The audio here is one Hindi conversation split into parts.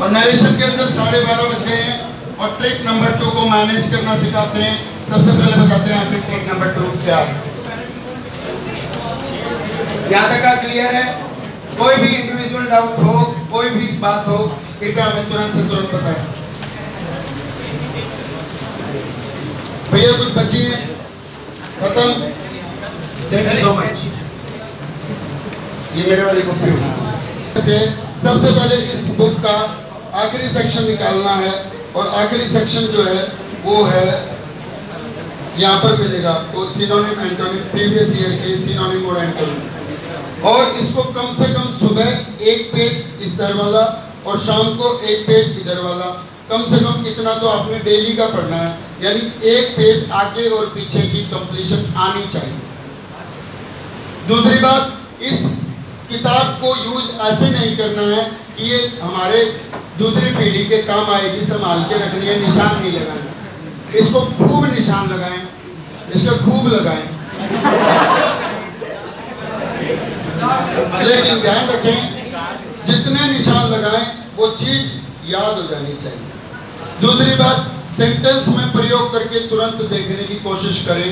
और नरेशन के अंदर साढ़े बारह बज गए हैं और ट्रिक नंबर टू को मैनेज करना सिखाते हैं। सबसे पहले बताते हैं आखिर ट्रिक नंबर टू क्या यहाँ तक का क्लियर है। कोई भी इंडिविजुअल डाउट हो, कोई भी बात हो, कृपया हमें तुरंत से तुरंत बताएँ। भैया, कुछ बची है खत्म। थैंक यू सो मच ये मेरे वाली कॉपी से सबसे पहले इस बुक का आखिरी सेक्शन निकालना है और आखिरी सेक्शन जो है, वो है यहाँ पर मिलेगा। वो सिनोनिम एंटोनिम प्रीवियस ईयर के सिनोनिम और एंटोनिम और इसको कम से कम सुबह एक पेज इस दर वाला और शाम को एक पेज इधर वाला। कम से कम इतना तो आपने डेली का पढ़ना है। यानी एक पेज आगे और पीछे की कंप्लीशन आनी चाहिए। दूसरी बात, इस किताब को यूज़ ऐसे नहीं करना है कि ये हमारे दूसरी पीढ़ी के काम आएगी, संभाल के रखनी है, निशान नहीं लगाना। इसको खूब निशान लगाएँ, इसको खूब लगाएँ। लेकिन ध्यान रखें, जितने निशान लगाएँ, वो चीज़ याद हो जानी चाहिए। दूसरी बात, सेंटेंस में प्रयोग करके तुरंत देखने की कोशिश करें।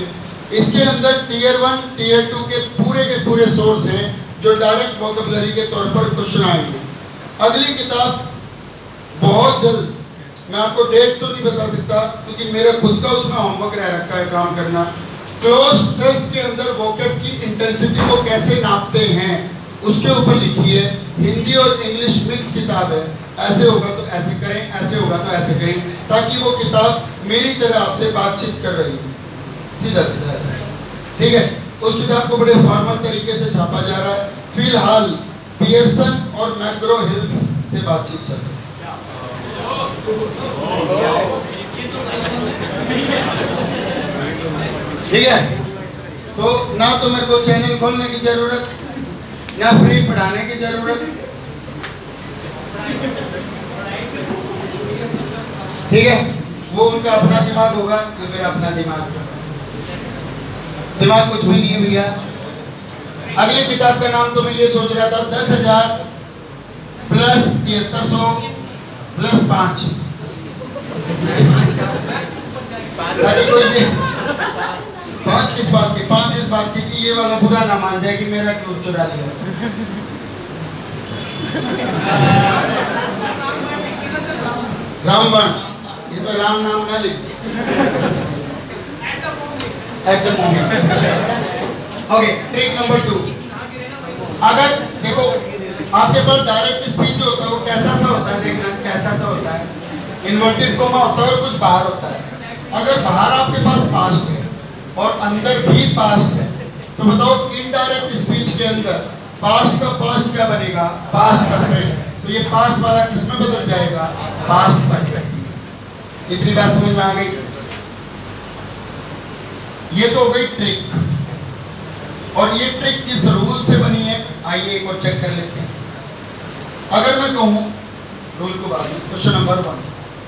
इसके अंदर टीयर वन, टीयर टू के पूरे के पूरे सोर्स हैं। जो डायरेक्ट वोकेबलरी के तौर पर क्वेश्चन आएँगे। अगली किताब बहुत जल्द, मैं आपको डेट तो नहीं बता सकता, क्योंकि मेरा खुद का उसमें होमवर्क रह रखा है काम करना। क्लोज टेस्ट के अंदर वोकेब की इंटेंसिटी को कैसे नापते हैं, उसके ऊपर लिखी है हिंदी और इंग्लिश मिक्स किताब है। ऐसे होगा तो ऐसे करें, ऐसे होगा तो ऐसे करें, ताकि वो किताब मेरी तरह आपसे बातचीत कर रही हो। सीधा सीधा ऐसा। ठीक है? उस किताब को बड़े फॉर्मल तरीके से छापा जा रहा है। फ़िलहाल, पियर्सन और मैक्रो हिल्स से बातचीत चल रही ठीक है? तो ना तो मेरे को चैनल खोलने की ज़रूरत, ना फ्री पढ़ाने की ज़रूरत। ठीक है? वो उनका अपना दिमाग होगा तो मेरा अपना दिमाग दिमाग कुछ भी नहीं है भैया। अगली किताब का नाम तो मैं ये सोच रहा था, दस हज़ार प्लस तिहत्तर सौ प्लस पाँच। पाँच किस बात की? पाँच इस बात की कि ये वाला बुरा ना मान जाए कि मेरा क्यों चुरा लिया। रामबाण इसमें राम नाम ना लिख at the moment okay trick number two अगर देखो, आपके पास डायरेक्ट स्पीच जो होता है, वो कैसा सा होता है, देखना कैसा सा होता है। इन्वर्टेड कोमा होता है और कुछ बाहर होता है। अगर बाहर आपके पास पास्ट है और अंदर भी पास्ट है तो बताओ इनडायरेक्ट स्पीच के अंदर पास्ट का पास्ट क्या बनेगा? पास्ट परफेक्ट तो ये पास्ट वाला किसमें बदल जाएगा? पास्ट परफेक्ट इतनी बात समझ में आ गई? ये तो हो गई ट्रिक और ये ट्रिक किस रूल से बनी है? आइए एक और चेक कर लेते हैं. अगर मैं कहूँ रूल को बाद में क्वेश्चन नंबर वन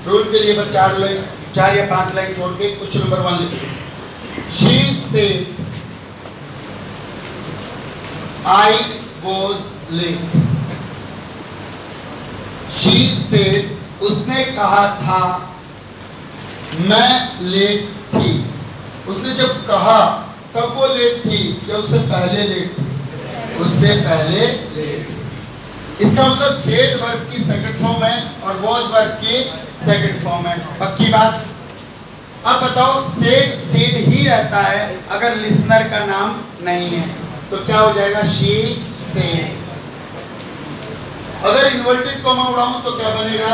रूल के लिए बस चार लाइन चार या पाँच लाइन छोड़ के क्वेश्चन नंबर वन लिखिए शी से आई वॉज़ लेट शी से उसने कहा था, मैं लेट उसने जब कहा, तब वो लेट थी या उससे पहले लेट थी? उससे पहले लेट इसका मतलब सेड वर्ब की सेकंड फॉर्म है और वॉज़ वर्ब की सेकंड फॉर्म है। पक्की बात? अब बताओ सेड सेड ही रहता है अगर लिसनर का नाम नहीं है तो क्या हो जाएगा? शी सेड अगर इन्वर्टेड कॉमा उड़ाऊं तो क्या बनेगा?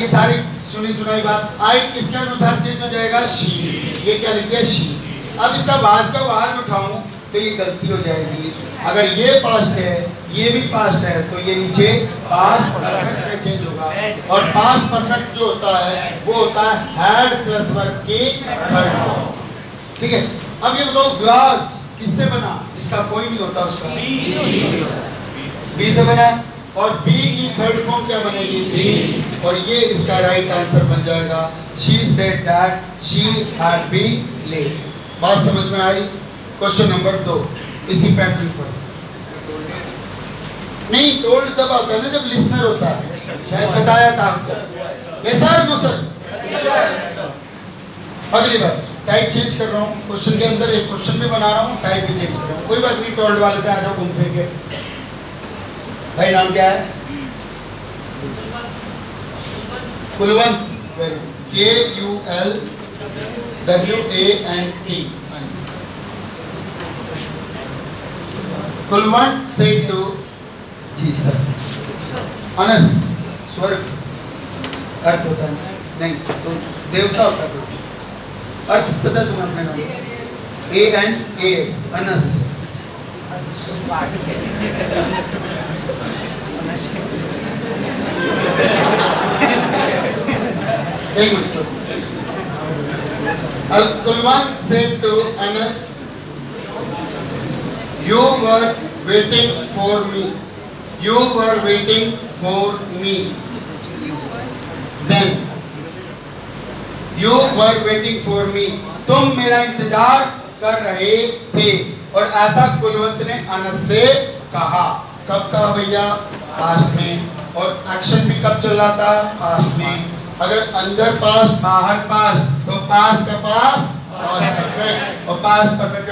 ये सारी सुनी सुनाई बात। आई किसके अनुसार चेंज हो जाएगा शी ये क्या लिख दिया शी अब इसका बाज का बाहर उठाऊं तो ये गलती हो जाएगी। अगर ये पास्ट है, ये भी पास्ट है तो ये नीचे पास्ट परफेक्ट में चेंज होगा। और पास्ट परफेक्ट जो होता है, वो होता है हैड प्लस वर्ब की थर्ड फॉर्म ठीक है? अब ये बताओ, व्यास किससे बना? जिसका कोई नहीं होता उसका। बी से बना? और बी की थर्ड फॉर्म क्या बनेगी? बी और ये इसका राइट आंसर बन जाएगा। She said that she had be late बात समझ में आई? क्वेश्चन नंबर दो। इसी पैटर्न पर। नहीं टोल्ड तब आता है ना जब लिसनर होता है। शायद बताया था आपको। यस सर नो सर अगली बात टाइप चेंज कर रहा हूँ। क्वेश्चन के अंदर एक क्वेश्चन भी बना रहा हूँ। टाइप भी चेंज कर रहा हूँ। कोई बात नहीं टोल्ड वाले पे आ जाओ, घूम फिर के। भाई, नाम क्या है? Kulwant. K U L W A N T Kulwant said to Jesus Anas, स्वर्ग। अर्थ होता है। नहीं तो देवता होता है। अर्थ पता तुम्हें अपने नाम A N A S Anas. एक minute Al-Kulwan said to Anas, You were waiting for me. You were waiting for me. Then, you were waiting for me. तुम मेरा इंतज़ार कर रहे थे और ऐसा कुलवंत ने अनस से कहा, कब कहा भैया? पास्ट में। और एक्शन भी कब चल रहा था? पास्ट में। अगर अंदर पास बाहर पास तो पास का पास परफेक्ट और पास परफेक्ट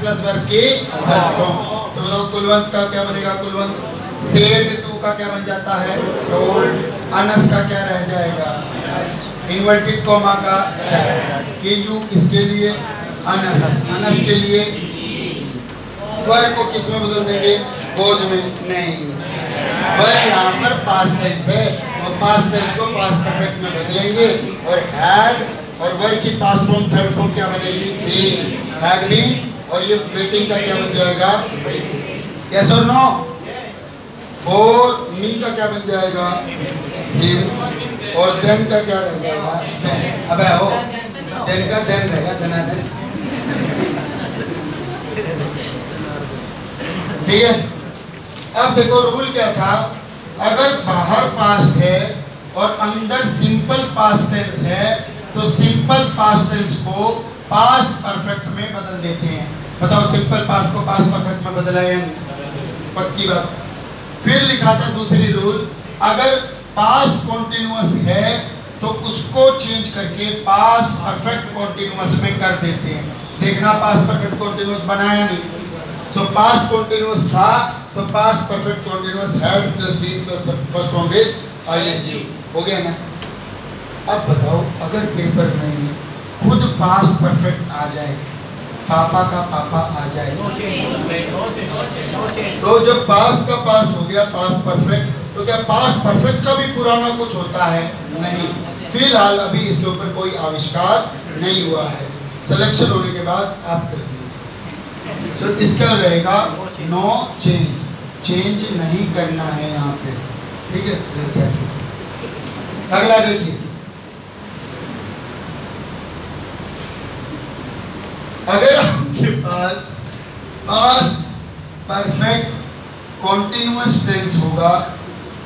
प्लस की तो बताओ कुलवंत का क्या बनेगा? कुलवंत सेड टू का क्या बन जाता है? टोल्ड अनस का क्या रह जाएगा? इन्वर्टेड कॉमा का के यू किसके लिए? अनस। अनस के लिए। वर्ब को किसमें बदल देंगे बोझ में? नहीं। वर्ब यहाँ पर पास्ट टेंस है। और पास्ट टेंस को पास्ट परफेक्ट में बदलेंगे। और हैड और वर्ब की पास्ट फॉर्म थर्ड फॉर्म क्या बनेगी? बीन हैड बीन और ये वेटिंग का क्या बन जाएगा? यस और नो फॉर मी का क्या बन जाएगा? हिम और देन का क्या रह जाएगा? देन अबे हो। देन का देन रहेगा, धनाधन। ठीक है? अब देखो रूल क्या था? अगर बाहर पास्ट है और अंदर सिंपल पास्ट टेंस है तो सिंपल पास्ट टेंस को पास्ट परफेक्ट में बदल देते हैं। बताओ सिंपल पास्ट को पास्ट परफेक्ट में बदला नहीं? पक्की बात। फिर लिखा था दूसरी रूल अगर पास्ट कॉन्टिन्यूस है तो उसको चेंज करके पास्ट परफेक्ट कॉन्टिन्यूस में कर देते हैं। देखना पास्ट परफेक्ट कॉन्टिन्यूस बनाया नहीं? सो पास्ट कॉन्टिन्यूअस था तो past perfect continuous had plus been plus first form with ING हो गया ना अब बताओ अगर पेपर में खुद पास्ट परफेक्ट आ जाए पापा का पापा आ जाए तो जब पास्ट का पास्ट हो गया पास्ट परफेक्ट तो क्या पास्ट परफेक्ट का भी पुराना कुछ होता है? नहीं। फ़िलहाल अभी इसके ऊपर कोई आविष्कार नहीं हुआ है। सिलेक्शन होने के बाद आप सो इसका रहेगा? नो चेंज चेंज नहीं करना है यहाँ पे। ठीक है? अगला देखिए। अगर आपके पास पास्ट परफेक्ट कॉन्टिन्यूअस टेंस होगा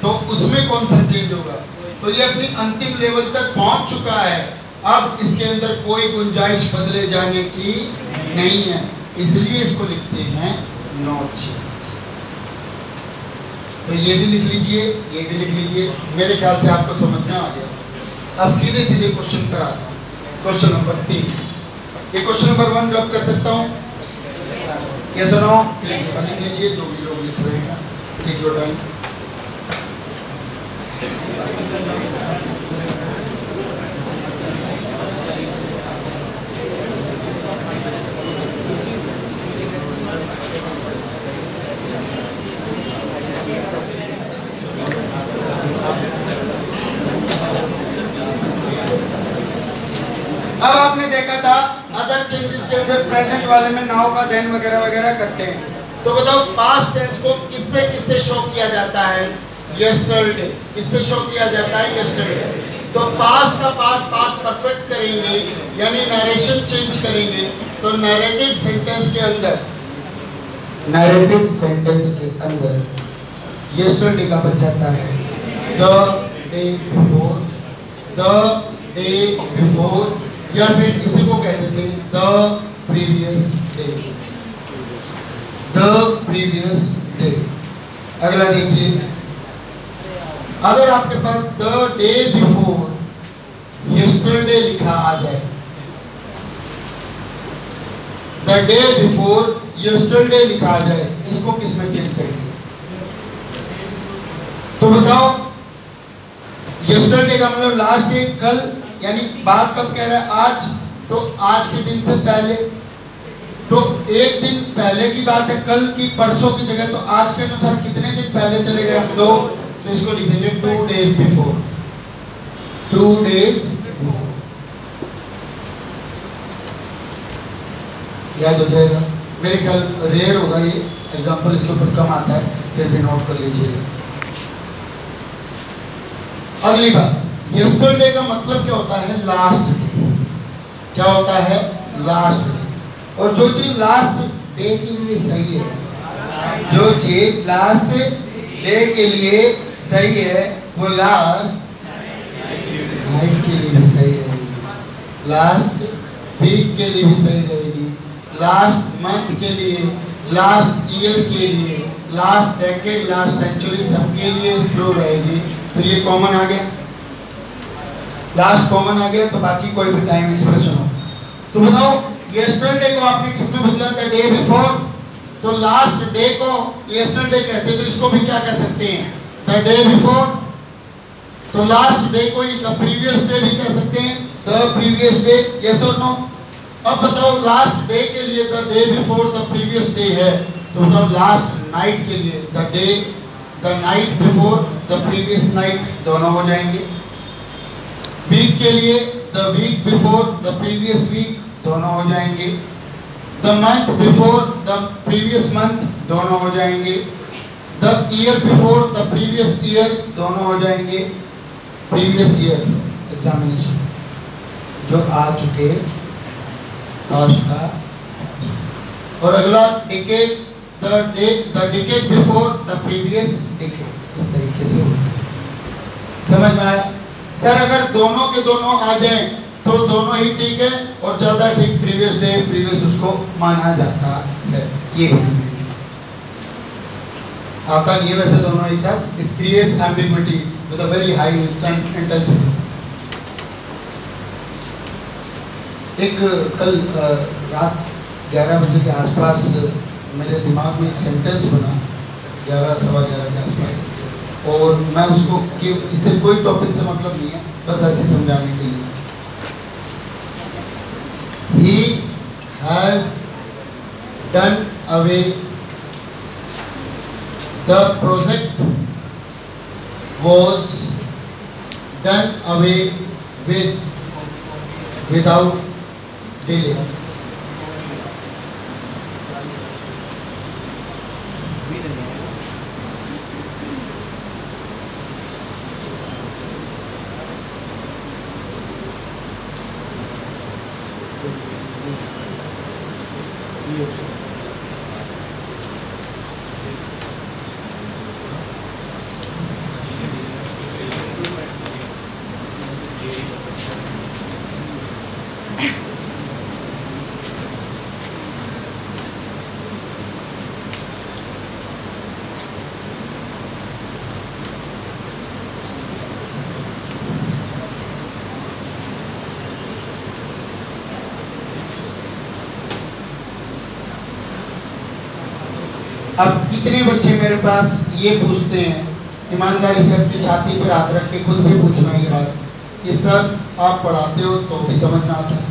तो उसमें कौन सा चेंज होगा? तो ये अपनी अंतिम लेवल तक पहुँच चुका है। अब इसके अंदर कोई गुंजाइश बदले जाने की नहीं है। इसलिए इसको लिखते हैं नॉट चेंज तो ये भी लिख लीजिए, ये भी लिख लीजिए। मेरे ख्याल से आपको समझ में आ गया। अब सीधे सीधे क्वेश्चन पर आता हूँ। क्वेश्चन नंबर तीन। ये क्वेश्चन नंबर वन ड्रॉप कर सकता हूँ? ये सुनो। लिख लीजिए, जो भी लोग लिख रहे हैं। टेक योर टाइम अब आपने देखा था अदर चेंजेस के अंदर प्रेजेंट वाले में नाव का देन वगैरह वगैरह करते हैं। तो बताओ पास्ट टेंस को किससे किससे शो किया जाता है? यस्टरडे किससे शो किया जाता है? यस्टरडे तो पास्ट का पास्ट पास्ट परफेक्ट करेंगे यानी नरेशन चेंज करेंगे। तो नैरेटिव सेंटेंस के अंदर। नैरेटिव सेंटेंस के अंदर। यस्टरडे का बन जाता है। The day before the day before या फिर किसी को कह देते हैं the previous day the previous day अगला देखिए। अगर आपके पास द डे बिफोर यस्टरडे लिखा आ जाए द डे बिफोर यस्टरडे लिखा आ जाए, इसको किसमें चेंज करेंगे? तो बताओ यस्टरडे का मतलब लास्ट डे कल यानी बात कब कह रहा है आज तो आज के दिन से पहले तो एक दिन पहले की बात है, कल की परसों की जगह तो आज के अनुसार कितने दिन पहले चले गए हम तो इसको लिख देंगे two days before two days याद हो जाएगा। मेरे ख्याल रेयर होगा ये। एग्ज़ाम्पल इसके ऊपर कम आता है, फिर भी नोट कर लीजिएगा। अगली बात। यस्टरडे का मतलब क्या होता है? लास्ट डे क्या होता है? लास्ट डे और जो चीज़ लास्ट डे के लिए सही है, जो चीज़ लास्ट डे के लिए सही है, वो लास्ट नाइट के लिए भी सही रहेगी। लास्ट वीक के लिए भी सही रहेगी। लास्ट मंथ के लिए लास्ट ईयर के लिए लास्ट डेकेड लास्ट सेंचुरी सबके लिए ट्रू रहेगी। तो ये कॉमन आ गया? लास्ट कॉमन आ गया तो बाकी कोई भी टाइम एक्सप्रेशन हो तो बताओ यस्टरडे को आपने किसमें बदला था? डे बिफोर तो लास्ट डे को यस्टरडे कहते तो इसको भी क्या कह सकते हैं? द डे बिफोर तो लास्ट डे को द प्रीवियस डे भी कह सकते हैं। द प्रीवियस डे यस और नो अब बताओ लास्ट डे के लिए the day before the previous day है। तो बताओ लास्ट नाइट के लिए the day the night before the previous night दोनों हो जाएँगे। वीक के लिए the week before the previous week दोनों हो जाएँगे। The month before the previous month दोनों हो जाएँगे। The year before the previous year दोनों हो जाएँगे। प्रीवियस ईयर एग्जामिनेशन जो आ चुके लास्ट का। और अगला decade the day the decade before the previous decade इस तरीके से होगा समझ में आया? सर, अगर दोनों के दोनों आ जाएँ तो दोनों ही ठीक है और ज़्यादा ठीक प्रीवियस डे प्रीवियस उसको माना जाता है। ये आता ये वैसे दोनों एक साथ it creates ambiguity with a very high intensity एक, कल रात 11 बजे के आसपास मेरे दिमाग में एक सेंटेंस बना, ग्यारह, सवा ग्यारह के आसपास। और मैं उसको कि इससे कोई टॉपिक से मतलब नहीं है, बस ऐसे समझाने के लिए। He has done away the project was done away with without delay अब कितने बच्चे मेरे पास ये पूछते हैं, ईमानदारी से अपनी छाती पर हाथ रख के खुद भी पूछना ये बात कि, सर, आप पढ़ाते हो तो भी समझ में आता है।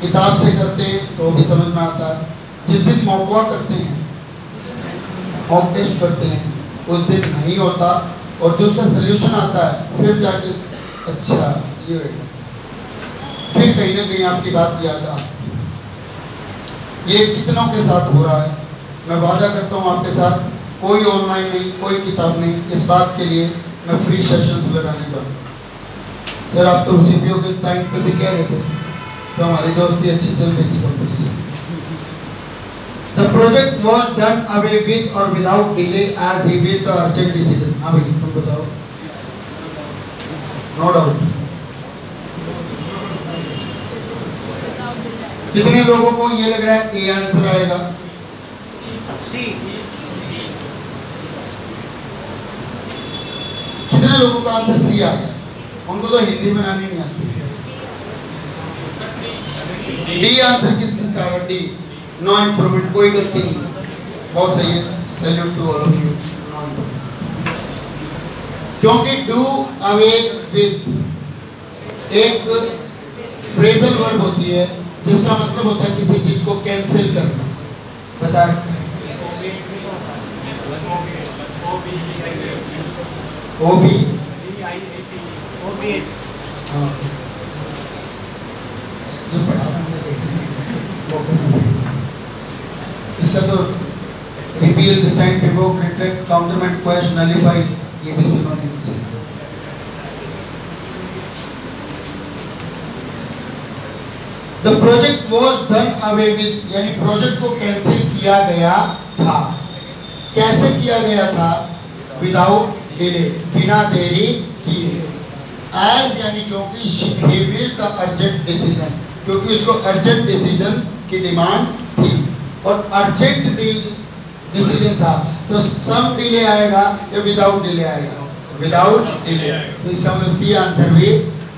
किताब से करते हैं तो भी समझ में आता है। जिस दिन मौका करते हैं मॉक टेस्ट करते हैं, उस दिन नहीं होता और जो उसका सोल्यूशन आता है, फिर जाके अच्छा ये फिर कहीं ना कहीं आपकी बात याद आ ये कितनों के साथ हो रहा है? मैं वादा करता हूँ आपके साथ, कोई ऑनलाइन नहीं, कोई किताब नहीं, इस बात के लिए मैं फ्री सेशंस लगाने का सर आप तो सीपीओ के टाइम पे भी कह रहे थे तो हमारी दोस्ती अच्छी चल रही थी कंपनी से The project was done away with or without delay as he reached the urgent decision. हाँ भाई, तुम बताओ. No doubt. कितने लोगों को ये लग रहा है ए आंसर आएगा कितने लोगों का आंसर सी आ गया उनको तो हिंदी बनानी नहीं आती डी आंसर किस किस का डी नो इम्प्रूवमेंट कोई गलती नहीं बहुत सही है salute to all of you क्योंकि डू अवे विद एक फ्रेजल वर्ब होती है जिसका मतलब होता है किसी चीज़ को कैंसिल करना बता रखा ओ बी हाँ। जो पढ़ा था इसका तो repeal decide revoke retract countermand question nullify ये भी सिनोनिम्स है। The project was done away with यानी प्रोजेक्ट को कैंसिल किया गया था। कैसे किया गया था? विदाउट डिले बिना देरी किए। एज यानी क्योंकि he will the urgent decision, क्योंकि उसको अर्जेंट डिसीज़न की डिमांड थी और अर्जेंट डिसीज़न था तो सम डिले आएगा या विदाउट डिले आएगा? विदाउट डिले तो इसका मतलब सी आंसर भी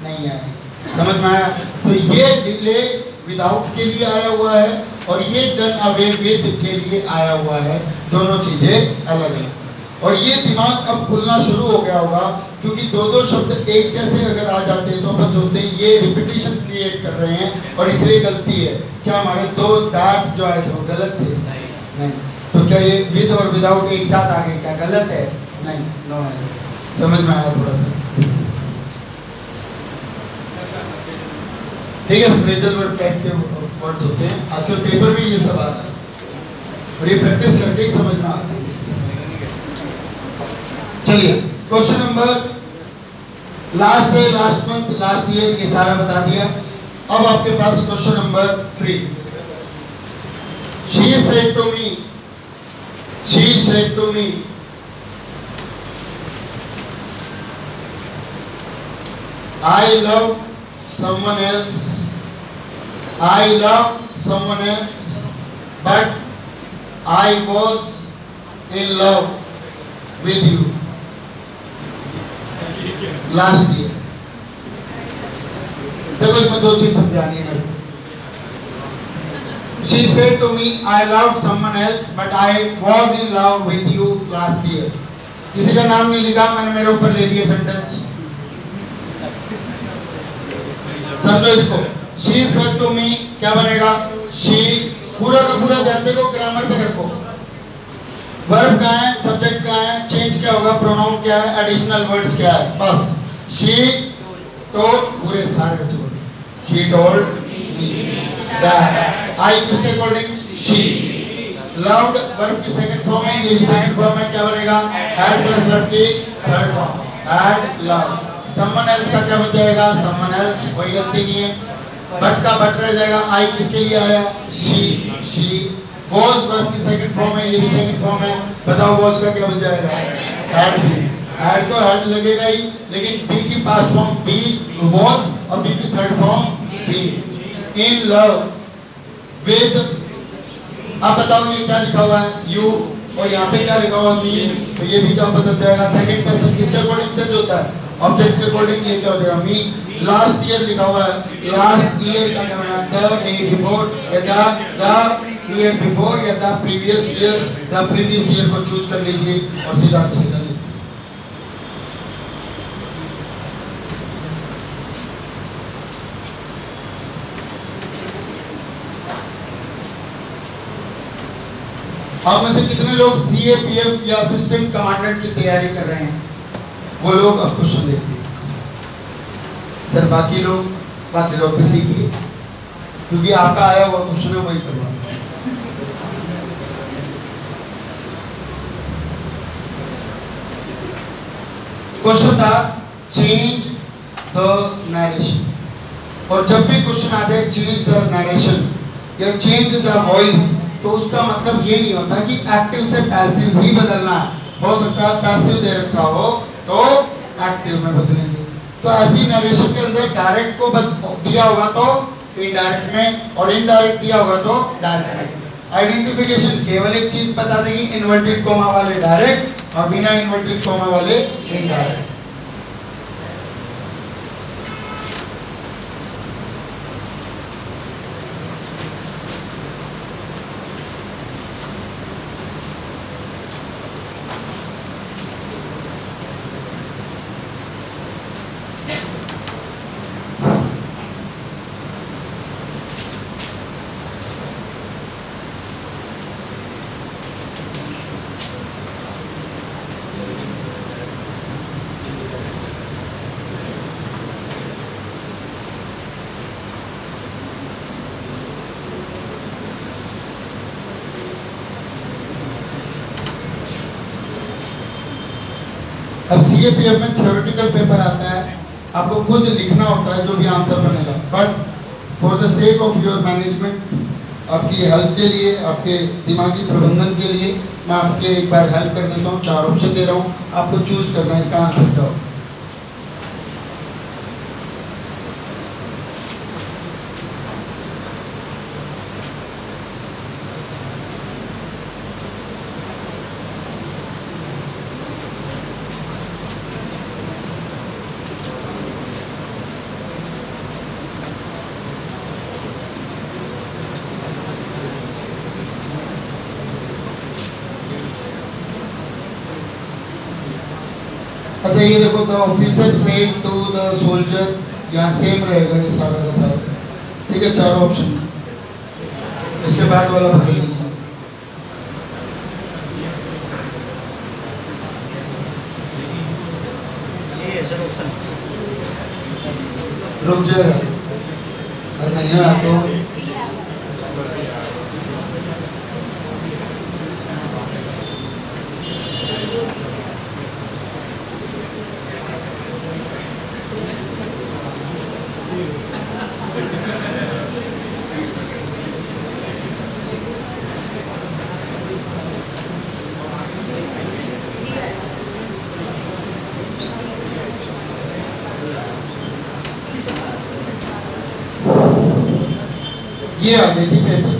नहीं आएगा समझ में आया? तो ये डिले विदाउट के लिए आया हुआ है और ये डन अवे विद के लिए आया हुआ है। दोनों चीज़ें अलग अलग और ये दिमाग अब खुलना शुरू हो गया होगा, क्योंकि दो दो शब्द एक जैसे अगर आ जाते हैं तो अपन सोचते हैं ये रिपीटेशन क्रिएट कर रहे हैं और इसलिए गलती है। क्या हमारे दो डाट जो आए थे वो गलत थे? नहीं। नहीं। तो क्या ये विद और विदाउट एक साथ आ गए क्या गलत है? नहीं नो है। समझ में आया थोड़ा सा? ठीक है फ्रेजल वर्ड टाइप के वर्ड्स होते हैं। आजकल पेपर में ये आता है। और ये प्रैक्टिस करके ही समझ में आते हैं। चलिए question number last day last month last year ये सारा बता दिया अब आपके पास question number three she said to me she said to me I love someone else. I love someone else, but I was in love with you. Last year देखो इसमें दो चीज़ समझानी है She said to me, I loved someone else, but I was in love with you last year. किसी का नाम नहीं लिखा मैंने मेरे ऊपर ले लिया सेंटेंस समझो इसको She said to me क्या बनेगा She पूरा का पूरा ध्यान देखो ग्रामर पे रखो वर्ब का है सब्जेक्ट का है चेंज क्या होगा प्रोनाउन क्या है एडिशनल वर्ड्स क्या है, बस। शी टोल्ड पूरे सारे बोले शी टोल्ड दैट आई किसके अकॉर्डिंग शी लव्ड वर्ब की सेकंड फॉर्म है, ये भी सेकंड फॉर्म है, क्या बनेगा? हैड प्लस वर्ब की third form had love someone else का क्या बन जाएगा? समवन एल्स कोई गलती नहीं है। बट का बट रह जाएगा आई किसके लिए आया? शी शी वॉज़ वर्ब की सेकंड फॉर्म है, ये भी सेकंड फॉर्म है। बताओ वॉज़ का क्या बन जाएगा? हैड भी हैड तो हैड लगेगा ही, लेकिन बी की पास्ट फॉर्म बी वॉज़ और बी की third form be in love with अब बताओ ये क्या लिखा हुआ है? यू और यहाँ पे क्या लिखा हुआ मी तो ये भी क्या पता चलेगा सेकंड पर्सन किसके अकॉर्डिंग चेंज होता है? ऑब्जेक्ट के अकॉर्डिंग ये क्या हो जाएगा? मी लास्ट ईयर लिखा हुआ है। लास्ट ईयर का क्या होना the day before the the year before या the previous year the previous year को चूज़ कर लीजिए और सीधा सीधा आप में से कितने लोग सी ए पी एफ़ या असिस्टेंट कमांडेंट की तैयारी कर रहे हैं? वो लोग अब क्वेश्चन देखते हैं। सर, बाकी लोग बाकी लोग भी सीखिए। क्योंकि आपका आया हुआ क्वेश्चन है वही करवा क्वेश्चन था चेंज द नरेशन और जब भी क्वेश्चन आ जाए चेंज द नरेशन या चेंज द वॉइस तो उसका मतलब ये नहीं होता कि एक्टिव से पैसिव ही बदलना हो। सकता है पैसिव दे रखा हो तो एक्टिव में बदलेंगे। तो ऐसी नरेशन के अंदर डायरेक्ट को दिया होगा तो इनडायरेक्ट में, और इनडायरेक्ट दिया होगा तो डायरेक्ट में। आइडेंटिफिकेशन केवल एक चीज़ बता देगी इन्वर्टेड कोमा वाले डायरेक्ट और बिना इन्वर्टेड कोमा वाले इनडायरेक्ट अब सी ए पी एफ़ में थियोरिटिकल पेपर आता है, आपको खुद लिखना होता है जो भी आंसर बनेगा। But for the sake of your management आपकी हेल्प के लिए, आपके दिमागी प्रबंधन के लिए, मैं आपके एक बार हेल्प कर देता हूँ, चार ऑप्शन दे रहा हूँ, आपको चूज़ करना है, इसका आंसर क्या होगा अच्छा ये देखो the officer said to the soldier यहाँ सेम रहेगा ये सारा का सारा। ठीक है, चारों ऑप्शन इसके बाद वाला भर लीजिए रुक जाएगा। अगर नहीं आ तो ये आ गई थी पेपर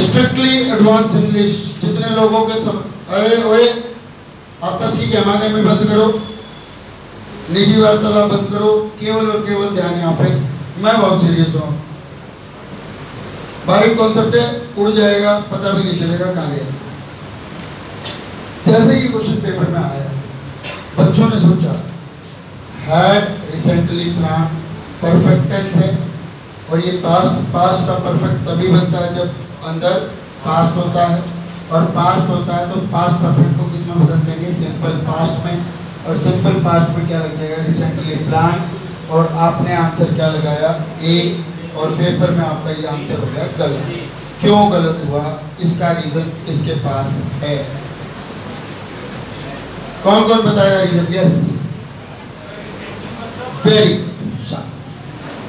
स्ट्रिक्टली एडवांस इंग्लिश जितने लोगों के सम... अरे ओए आपस की गहमा गहमी बंद करो। निजी वार्तालाप बंद करो, केवल और केवल ध्यान यहाँ पे। मैं बहुत सीरियस हूँ। बारीक कॉन्सेप्ट है, उड़ जाएगा, पता भी नहीं चलेगा कहाँ गया। जैसे ही क्वेश्चन पेपर में आया, बच्चों ने सोचा had recently plan perfect tense है, और ये पास्ट पास्ट का परफेक्ट तभी बनता है जब अंदर पास्ट होता है। और पास्ट होता है तो पास्ट परफेक्ट को किसमें बदल देंगे सिंपल पास्ट में। और सिंपल पास्ट में क्या लग जाएगा? रिसेंटली प्लान और आपने आंसर क्या लगाया? ए और पेपर में आपका ये आंसर हो गया गलत। क्यों गलत हुआ? इसका रीजन इसके पास है? कौन कौन बताएगा reason yes very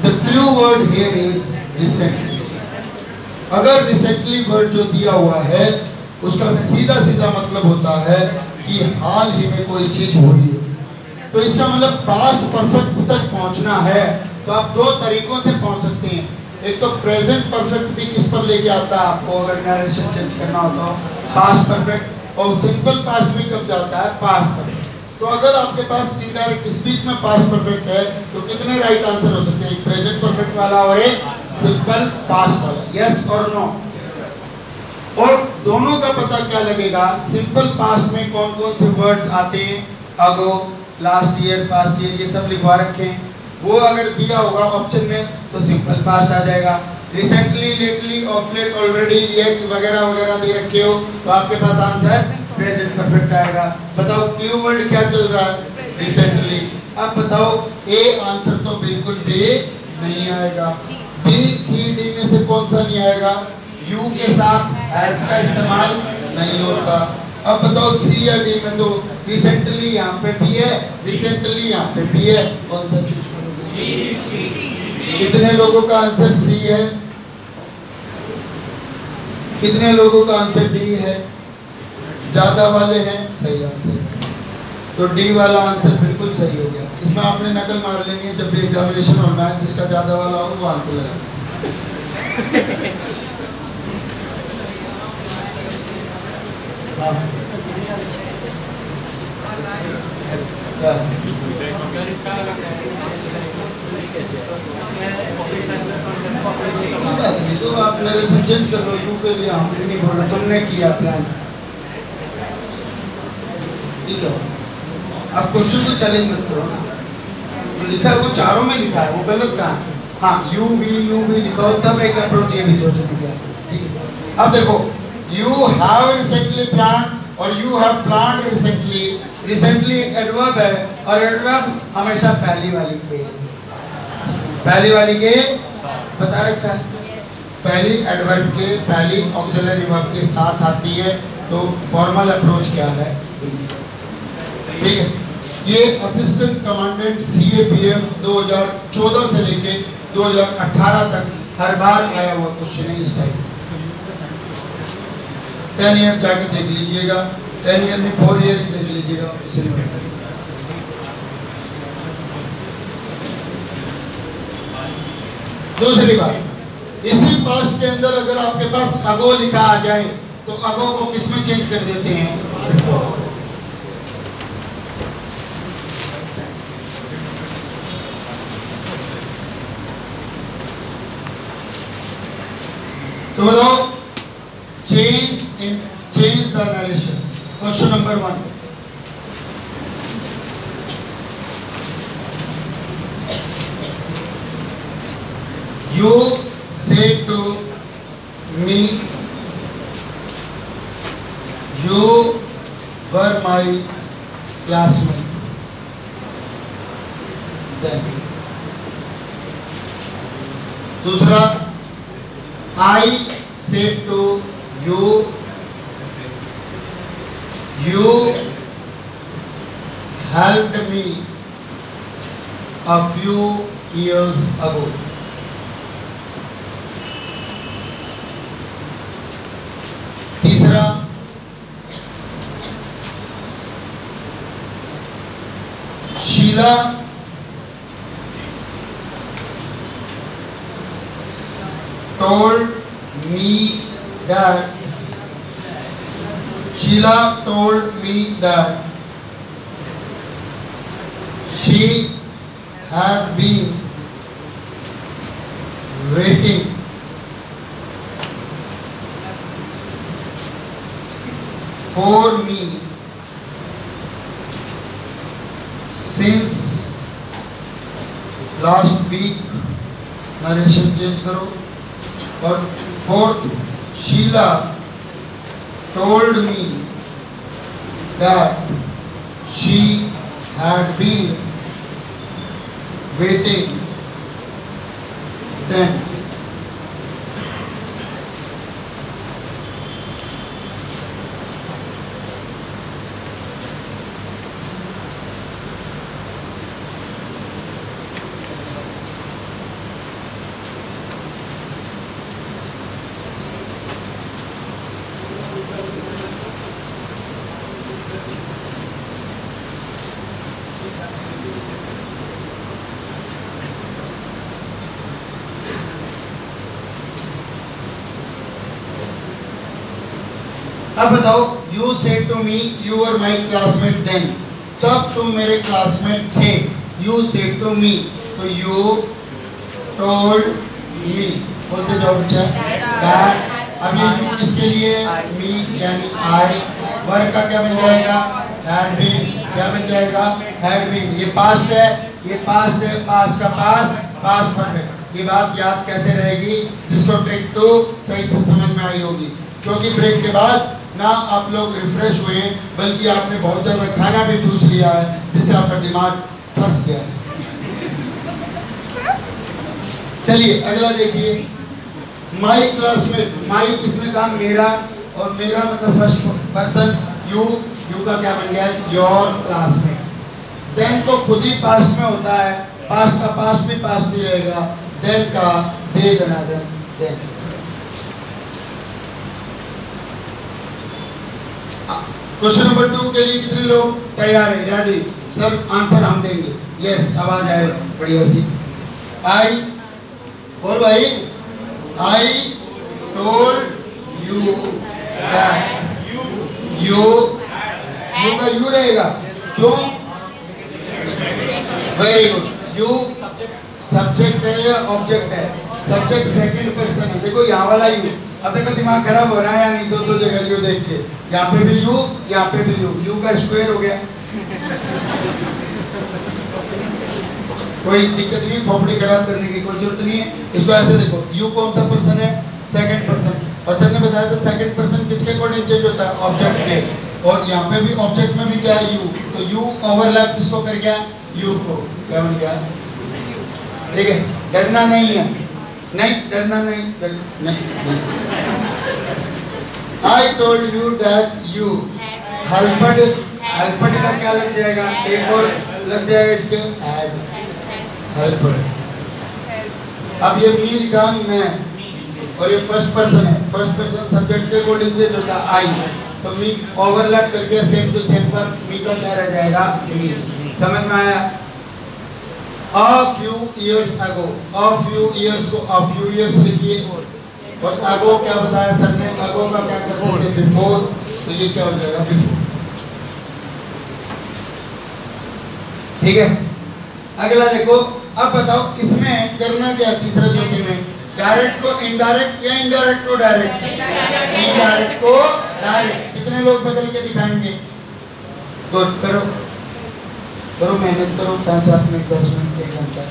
the clue word here is recently अगर रिसेंटली वर्ड जो दिया हुआ है, उसका सीधा सीधा मतलब होता है कि हाल ही में कोई चीज़ हुई तो इसका मतलब पास्ट परफेक्ट तक पहुँचना है। तो आप दो तरीकों से पहुँच सकते हैं। एक तो प्रेजेंट परफेक्ट भी किस पर लेके आता है आपको? अगर नरेशन चेंज करना होता हो तो पास्ट परफेक्ट और सिंपल पास्ट भी कब जाता है? पास्ट तक। तो अगर आपके पास इनडायरेक्ट स्पीच में पास्ट परफेक्ट है तो कितने राइट आंसर हो सकते हैं? प्रेजेंट परफेक्ट वाला और एक सिंपल पास्ट वाला। यस और नो और दोनों का पता क्या लगेगा? सिंपल पास्ट में कौन कौन से वर्ड्स आते हैं? Ago last year past year ये सब लिखवा रखे। हैं वो अगर दिया होगा ऑप्शन में तो सिंपल पास्ट आ जाएगा। Recently lately of late already yet वगैरह वगैरह दे रखे हो तो आपके पास आंसर प्रेजेंट परफेक्ट आएगा। बताओ क्यू वर्ड क्या चल रहा है रिसेंटली अब बताओ ए आंसर तो बिल्कुल भी नहीं आएगा। बी सी डी में से कौन सा नहीं आएगा? यू के साथ एस का इस्तेमाल नहीं होता। अब बताओ सी या डी में तो रिसेंटली यहाँ पे भी है रिसेंटली यहाँ पे भी है। कौन सा कितने लोगों का आंसर सी है? कितने लोगों का आंसर डी है? ज़्यादा वाले हैं, सही आंसर तो डी वाला आंसर बिल्कुल सही हो गया। इसमें आपने नकल मार लेनी है जब भी एग्जामिनेशन होना है जिसका ज़्यादा वाला हो, वो आंसर लगा हाँ। तो आप नरेशन चेंज कर लो यू के लिए हम नहीं बोल तुमने किया प्लान ठीक है। आप क्वेश्चन को चैलेंज मत करो ना। तो लिखा है वो चारों में लिखा है, वो गलत कहाँ है? यू वी यू वी लिखा हो, तब एक अप्रोच ये भी सोचने की ठीक है। अब देखो यू हैव रिसेंटली प्लान और you have plan recently recently एक एडवर्ब है और एडवर्ब हमेशा पहली वाली के पहली वाली के बता रखा है। पहली एडवर्ब के, पहली ऑक्सिलरी वर्ब के साथ आती है तो फॉर्मल अप्रोच क्या है? ठीक है? ये assistant commandant C A P F दो से लेके 2018 तक हर बार आया हुआ क्वेश्चन है इस टाइप टेन ईयर जाके देख लीजिएगा। टेन ईयर में फोर ईयर देख लीजिएगा दूसरी बात, इसी पास्ट के अंदर अगर आपके पास अगो लिखा आ जाए तो अगो को किसमें चेंज कर देते हैं? तो बताओ change in change the narration question number one you say to me you were my classmate then दूसरा I said to you, you helped me a few years ago. तीसरा Sheila told me that Sheila told me that she had been waiting for me since last week narration change करो Fourth, Sheila told me that she had been waiting. Then अब बताओ you say to me you are my classmate then तब तुम मेरे क्लासमेट थे। यू से टू मी तो यू टोल्ड मी बोलते जाओ बच्चा। दैट अब ये यू किसके लिए? मी यानी आई वर्ग का क्या बन जाएगा? हैड बीन क्या बन जाएगा? हैड बीन ये पास्ट है, ये पास्ट है पास्ट का पास्ट पास्ट परफेक्ट ये बात याद कैसे रहेगी? जिसको ट्रिक टू सही से समझ में आई होगी। क्योंकि ब्रेक के बाद ना आप लोग रिफ्रेश हुए हैं, बल्कि आपने बहुत ज़्यादा खाना भी ठूस लिया है, जिससे आपका दिमाग फंस गया है। चलिए, अगला देखिए। माई क्लासमेट माई किसने कहा? मेरा, और मेरा मतलब फ़र्स्ट पर्सन यू यू का क्या बन गया? योर क्लासमेट देन तो खुद ही पास्ट में होता है। पास्ट का पास्ट भी पास्ट ही रहेगा। देन का दे देना then then question number two के लिए कितने लोग तैयार है? रेडी सब आंसर हम देंगे। यस आवाज़ आए बढ़िया सी। आई बोल भाई। I told you that you you का यू रहेगा। क्यों? वेरी गुड यू सब्जेक्ट है या ऑब्जेक्ट है? सब्जेक्ट सेकंड पर्सन है. देखो, यहाँ वाला यू अब देखो, दिमाग खराब हो रहा है या नहीं? दो दो जगह यू देख के. यहाँ पे भी यू यहाँ पे भी यू यू का स्क्वायर हो गया. कोई दिक्कत नहीं, खोपड़ी खराब करने की कोई ज़रूरत नहीं है. इसको ऐसे देखो यू कौन सा पर्सन है? सेकंड पर्सन और सर ने बताया था सेकंड पर्सन किसके अकॉर्डिंग चेंज होता है? ऑब्जेक्ट के. और यहाँ पे भी ऑब्जेक्ट में भी क्या है यू तो यू ओवरलैप किसको कर गया? यू को। क्या बन गया? ठीक है डरना नहीं है। नहीं डरना नहीं डर, नहीं। I told you that you helped helped का क्या लग जाएगा? एक और लग जाएगा इसके। हैड हेल्पड अब ये मी लिखा मैं और ये फ़र्स्ट पर्सन है। फ़र्स्ट पर्सन सब्जेक्ट के अकॉर्डिंग से होता आई तो मी ओवरलैप करके सेम टू सेम पर मी का क्या रह जाएगा? मी समझ में आया? A few years ago. A few years को a few years लिखिए। और ago क्या बताया सर ने? Ago का क्या करते थे before. तो ये क्या हो जाएगा? Before. ठीक है? अगला देखो। अब बताओ, इसमें करना क्या तीसरा चौथी में? डायरेक्ट को इनडायरेक्ट या इनडायरेक्ट को डायरेक्ट इनडायरेक्ट को डायरेक्ट कितने लोग बदल के दिखाएँगे? तो करो। करो मेहनत, करो पाँच, सात मिनट, दस मिनट, एक घंटा।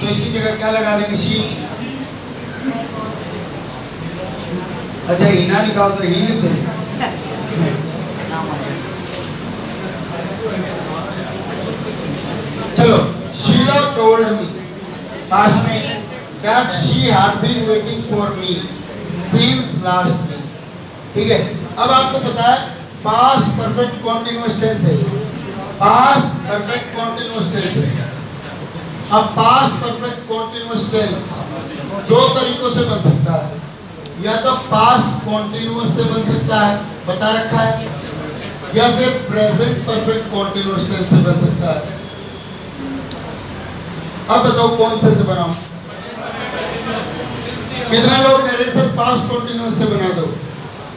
तो इसकी जगह क्या लगा देंगे? शी। अच्छा हीना लिखा तो ही लिख देंगे चलो टोल्ड मी पास्ट में that she had been waiting for me since last week ठीक है? अब आपको पता है पास्ट परफेक्ट कंटीन्यूअस टेंस है पास्ट परफेक्ट कंटीन्यूअस टेंस है। अब पास्ट परफेक्ट कंटीन्यूअस टेंस दो तरीकों से बन सकता है। या तो पास्ट कंटीन्यूअस से बन सकता है, बता रखा है, या फिर प्रेजेंट परफेक्ट कंटीन्यूअस टेंस से बन सकता है। अब बताओ कौन से से बनाऊँ? कितने लोग रहे सर पास्ट कंटीन्यूअस से बना दो।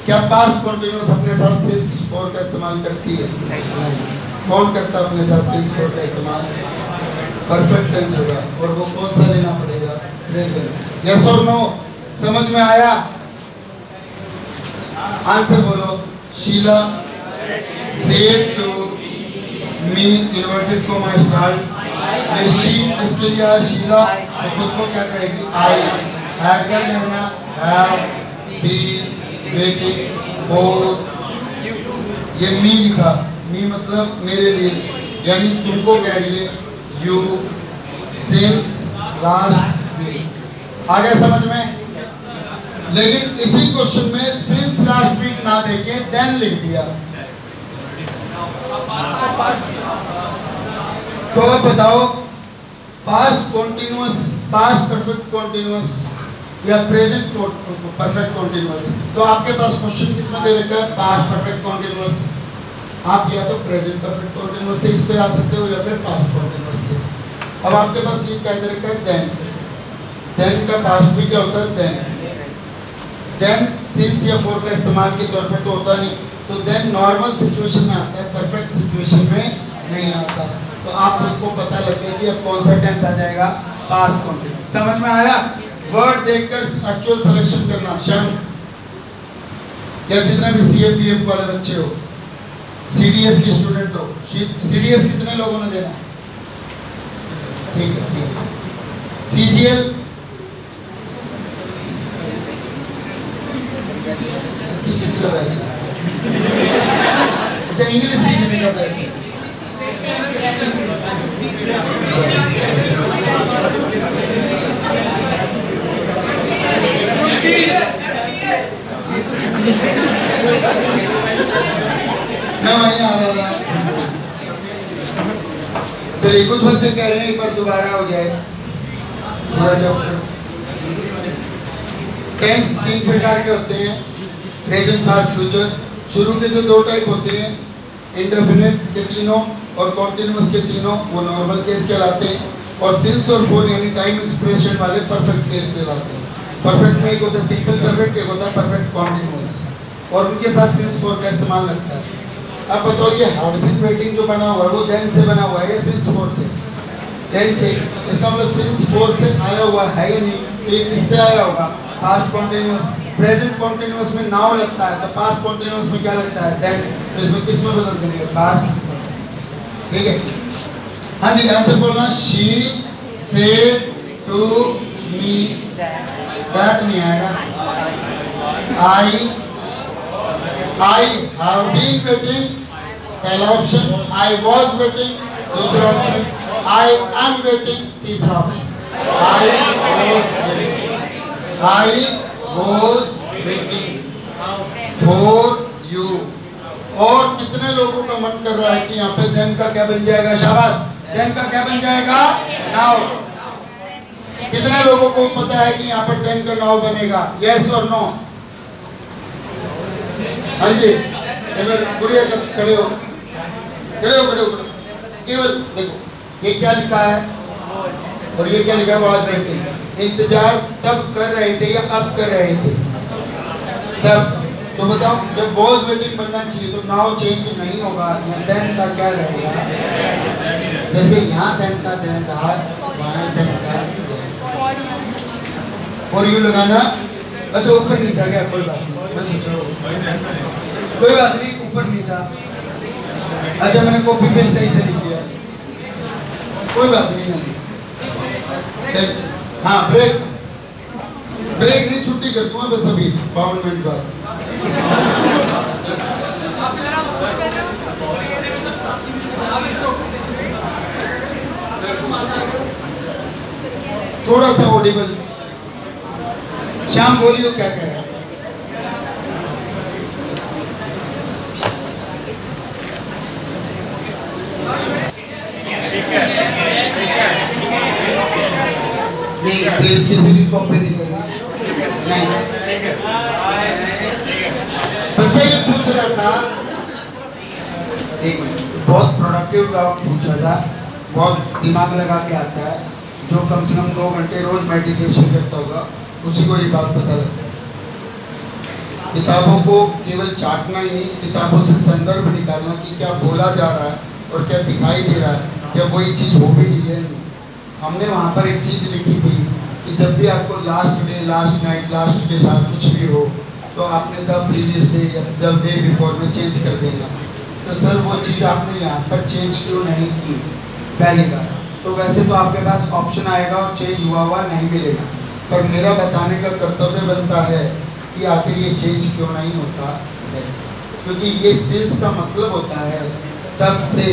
क्या पास्ट कंटीन्यूअस अपने साथ सिंस फॉर का इस्तेमाल करती है? कौन करता अपने साथ सिंस फॉर का इस्तेमाल? परफेक्ट टेंस होगा। और वो कौन सा लेना पड़ेगा? प्रेजेंट यस और नो समझ में आया? आंसर बोलो। Sheela said to me inverted comma start में शी इसके लिए आया शीला तो खुद को क्या कहेगी आई। हैड का क्या बना हैव बीन वेटिंग फॉर ये मी लिखा। मी मतलब मेरे लिए। यानी तुमको कह रही है यू सिंस लास्ट वीक आ गया समझ में? लेकिन इसी क्वेश्चन में सिंस लास्ट वीक ना देके देन लिख दिया। तो बताओ past continuous past perfect continuous या प्रेजेंट परफेक्ट कॉन्टिन्यूअस तो आपके पास क्वेश्चन किसमें दे रखा है? पास्ट परफेक्ट कॉन्टिन्यूअस आप या तो प्रेजेंट परफेक्ट कॉन्टिन्यूअस से इस पे आ सकते हो या फिर पास्ट कॉन्टिन्यूअस से। अब आपके पास ये क्या दे रखा है? देन देन का पास्ट भी क्या होता है? देन देन सिंस या फॉर का इस्तेमाल के तौर पर तो होता नहीं। तो देन नॉर्मल सिचुएशन में आता है परफेक्ट सिचुएशन में नहीं आता। तो आप खुद को पता लग गया कि अब कौन सा टेंस आ जाएगा पास्ट कॉन्टिन्यूस समझ में आया? वर्ड देखकर एक्चुअल सिलेक्शन करना। शाम या जितने भी सीएपीएफ वाले बच्चे हो सीडीएस के स्टूडेंट हो सीडीएस कितने लोगों ने देना ठीक है ठीक है। सीजीएल किस चीज़ का बैच है? अच्छा इंग्लिश सीखने का बैच चलिए, कुछ बच्चे कह रहे हैं, एक बार दोबारा हो जाए। पूरा टेंस तीन प्रकार के होते हैं। प्रेजेंट पास्ट फ्यूचर शुरू के जो दो टाइप होते हैं इंडेफिनिट के तीनों और कॉन्टिन्यूस के तीनों, वो नॉर्मल केस कहलाते हैं और सिंस और फोर यानी टाइम एक्सप्रेशन वाले परफेक्ट केस कहलाते हैं। परफेक्ट में एक होता है सिंपल परफेक्ट एक होता है परफेक्ट कॉन्टिन्यूस और उनके साथ सिंस फोर का इस्तेमाल लगता है। अब बताओ ये हार्ड वेटिंग जो बना हुआ है, वो देन से बना हुआ है या सिंस फोर से? देन से। इसका मतलब सिंस फोर से आया हुआ है या नहीं? ये किससे आया होगा? पास्ट कॉन्टिन्यूस प्रेजेंट कॉन्टिन्यूस में नाउ लगता है तो पास्ट कॉन्टिन्यूस में क्या लगता है? देन तो इसमें किसमें बदल देंगे? पास्ट ठीक है? हाँ जी आंसर बोलना she said to me that नहीं आएगा। I I have been waiting पहला ऑप्शन आई वॉज़ वेटिंग दूसरा ऑप्शन आई एम वेटिंग तीसरा option I was I was waiting for you और कितने लोगों का मन कर रहा है कि यहाँ पे देन का क्या बन जाएगा? शाबाश. देन का क्या बन जाएगा? नाउ कितने लोगों को पता है कि यहाँ पर देन का नाउ बनेगा? यस और नो हाँ जी. एक गुड़िया खड़े हो. खड़े हो खड़े हो केवल देखो ये क्या लिखा है? और ये क्या लिखा है? आवाज़ रहती इंतज़ार तब कर रहे थे या अब कर रहे थे? तब तो बताओ, जब वॉज़ वेटिंग बनना चाहिए तो नाउ चेंज नहीं होगा, या देन का क्या रहेगा? जैसे यहाँ देन का देन रहा, वहाँ देन का और यू लगाना अच्छा ऊपर नहीं था क्या? कोई बात नहीं। कोई बात नहीं, ऊपर नहीं था। अच्छा मैंने कॉपी पेस्ट सही से लिख दिया। कोई बात नहीं हाँ ब्रेक ब्रेक नहीं, छुट्टी कर दूँगा बस अभी, बावन मिनट बाद। थोड़ा सा ऑडिबल श्याम, बोलियो क्या कह रहा नहीं प्लीज़ किसी भी कॉपी नहीं नहीं। बच्चा ये पूछ रहा था, एक बहुत प्रोडक्टिव डाउट पूछ था, बहुत दिमाग लगा के आता है, जो कम से कम दो घंटे रोज मेडिटेशन करता होगा, उसी को ये बात पता लगता है। किताबों को केवल चाटना ही नहीं, किताबों से संदर्भ निकालना कि क्या बोला जा रहा है और क्या दिखाई दे रहा है, क्या वही चीज़ हो भी रही है। हमने वहाँ पर एक चीज़ लिखी थी कि जब भी आपको last day last night last के साथ कुछ भी हो तो आपने द प्रीवियस डे या द डे बिफोर में चेंज कर देना। तो सर वो चीज़ आपने यहाँ पर चेंज क्यों नहीं की? पहली बार तो वैसे तो आपके पास ऑप्शन आएगा और चेंज हुआ हुआ नहीं मिलेगा। पर मेरा बताने का कर्तव्य बनता है कि आखिर ये चेंज क्यों नहीं होता है? क्योंकि ये सेल्स का मतलब होता है तब से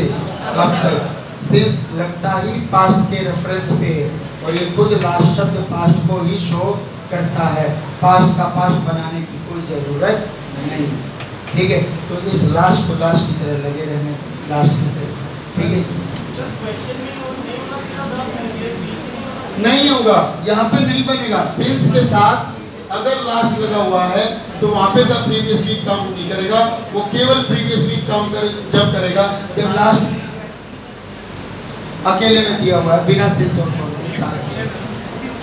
अब तक। सिंस लगता ही पास्ट के रेफरेंस पे, और ये खुद लास्ट शब्द पास्ट को ही शो करता है। पास्ट का पास्ट बनाने की कोई ज़रूरत नहीं। ठीक है? तो इस लास्ट को लास्ट की तरह लगे रहने लास्ट की तरह। ठीक है? नहीं होगा। यहाँ पे नहीं बनेगा। सेल्स के साथ अगर लास्ट लगा हुआ है तो वहाँ पे द प्रीवियस वीक काउंट नहीं करेगा। वो केवल प्रीवियस वीक काउंट कर, जब करेगा, जब लास्ट अकेले में दिया हुआ है, बिना फॉर के साथ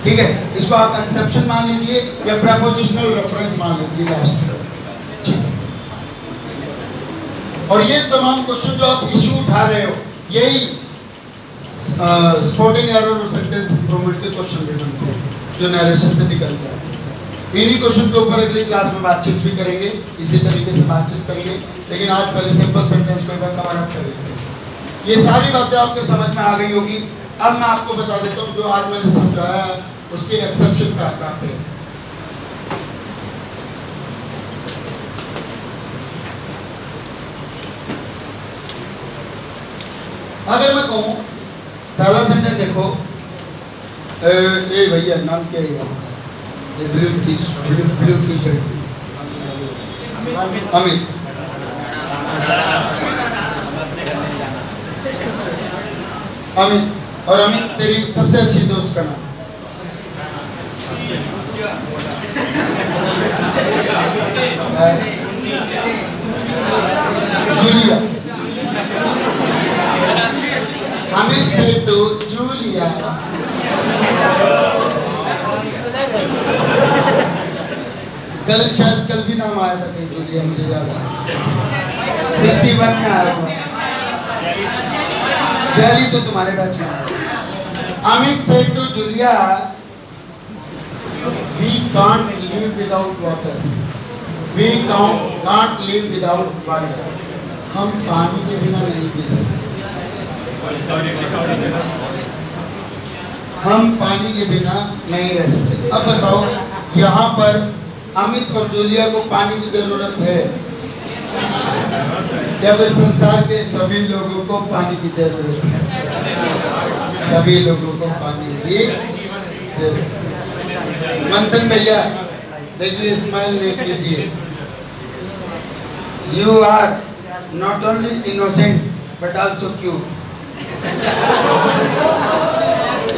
ठीक है? इसको आप एक्सेप्शन मान लीजिए या प्रपोजिशनल रेफरेंस मान लीजिए लास्ट और ये तमाम क्वेश्चन जो आप इशू उठा रहे हो, यही स्पोर्टिंग एरर और सेंटेंस इंप्रूवमेंट के क्वेश्चन भी बनते हैं, जो नरेशन से निकल के आते हैं। इन्हीं क्वेश्चन के ऊपर अगली क्लास में बातचीत भी करेंगे, इसी तरीके से बातचीत करेंगे, लेकिन आज पहले सिंपल सेंटेंस को कवर अप करेंगे। ये सारी बातें आपके समझ में आ गई होगी। अब मैं आपको बता देता हूँ जो आज मैंने समझाया है, उसके एक्सेप्शन का कहाँ पे। अगर मैं कहूँ, पहला सेंटेंस देखो। ए भैया, नाम क्या है आपका blue T blue blue T shirt Amit. Amit और अमित तेरी सबसे अच्छी दोस्त का नाम? जूलिया। हमें से टू जूलिया। कल शायद कल भी नाम आया था कहीं जूलिया, मुझे याद है। सिक्सटी वन में आया हुआ जैली तो तुम्हारे बैच में Amit said to Julia can't live without water. We can't, can't live without water. हम पानी के बिना नहीं जी सकते। हम पानी के बिना नहीं रह सकते। अब बताओ यहाँ पर अमित और जूलिया को पानी की ज़रूरत है। फिर संसार के सभी लोगों को पानी की ज़रूरत है सभी लोगों को पानी की मंथन भैया, देखिए स्माइल नहीं कीजिए। You are not only innocent but also cute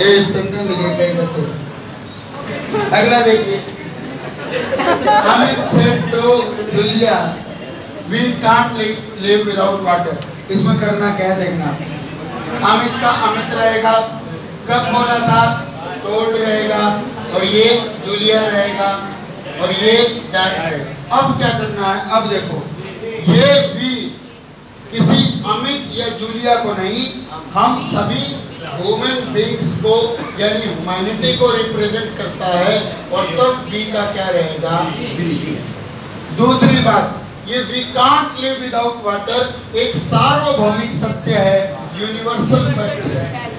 ये लिखे कई बच्चे। अगला देखिए। Amit said to Julia we can't live without water इसमें करना क्या देखना। अमित का अमित रहेगा, कब बोला था? टोल्ड रहेगा, और ये जूलिया रहेगा, और ये दैट रहेगा अब क्या करना है? अब देखो। ये वी किसी अमित या जूलिया को नहीं, हम सभी ह्यूमन बींग्स को, यानी ह्यूमैनिटी को रिप्रेजेंट करता है, और तब बी का क्या रहेगा? बी दूसरी बात ये we can't live without water एक सार्वभौमिक सत्य है यूनिवर्सल फैक्ट है।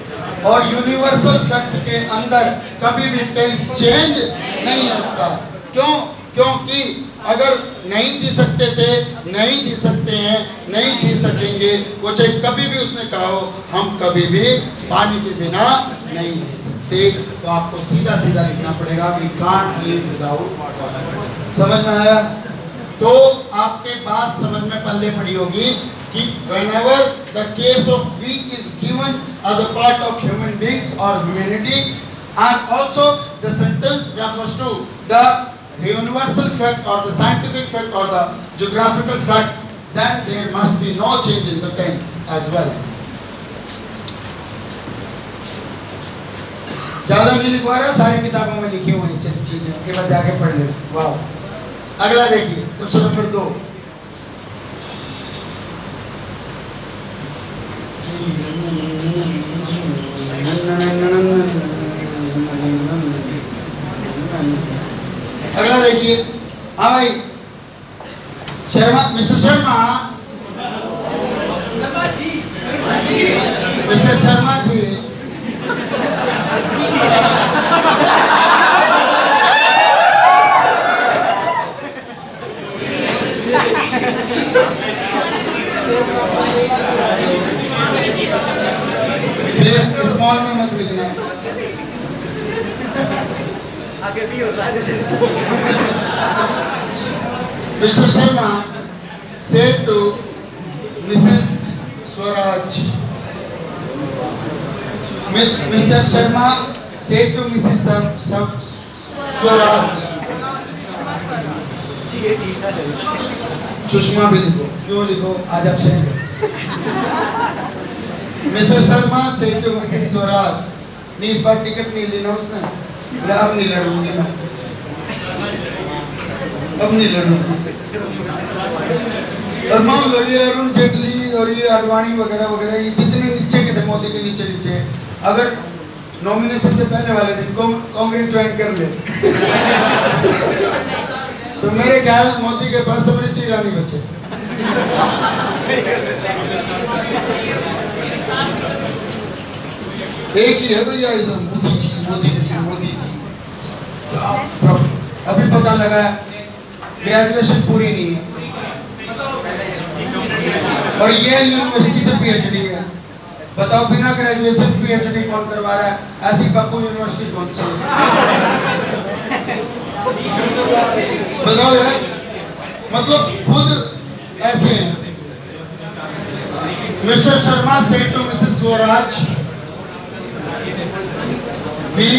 और यूनिवर्सल फैक्ट के अंदर कभी भी टेंस चेंज नहीं होता। क्यों? क्योंकि अगर नहीं जी सकते थे, नहीं जी सकते हैं, नहीं जी सकेंगे, वो चाहे कभी भी उसने कहा हो, हम कभी भी पानी के बिना नहीं जी सकते। तो आपको सीधा सीधा लिखना पड़ेगा we can't live without water समझ में आया? तो आपके बात समझ में पल्ले पड़ी होगी कि whenever the case of we is given as a part of human beings or humanity and also the sentence refers to the universal fact or the scientific fact or the geographical fact then there must be no change in the tense as well ज़्यादा नहीं लिखवा रहा सारी किताबों में लिखी हुई चीज़ें के बाद जाके पढ़ ले वाह अगला देखिए, क्वेश्चन नंबर दो। अगला देखिए हाँ भाई, Sharma, Mr Sharma. Mr Sharma ji. Place में मत मिलना। आगे भी होता है Mr Sharma said to Mrs Swaraj Mr Sharma said to Mrs सब स्वराज सुषमा भी लिखो। क्यों लिखो? आज आप send Mr Sharma to Mrs Swaraj नहीं इस बार टिकट नहीं लेना उसने। बोला अब नहीं लड़ूँगी मैं। अब नहीं लड़ूँगी। और मान लो ये अरुण जेटली और ये अडवाणी वगैरह वगैरह, ये जितने नीचे के थे, मोदी के नीचे नीचे, अगर नॉमिनेशन से पहले वाले दिन कांग्रेस ज्वाइन कर ले। तो मेरे ख्याल मोदी के पास समृद्धि ईरानी बचे। एक ही है भैया इस मोदी जी मोदी जी मोदी जी। अभी पता लगा ग्रेजुएशन पूरी नहीं है। और ये यूनिवर्सिटी से पीएचडी है। बताओ बिना ग्रेजुएशन पीएचडी कौन करवा रहा है? ऐसी पप्पू यूनिवर्सिटी कौन सी बताओ यार मतलब खुद ऐसे Mr Sharma said to Mrs. Swaraj, we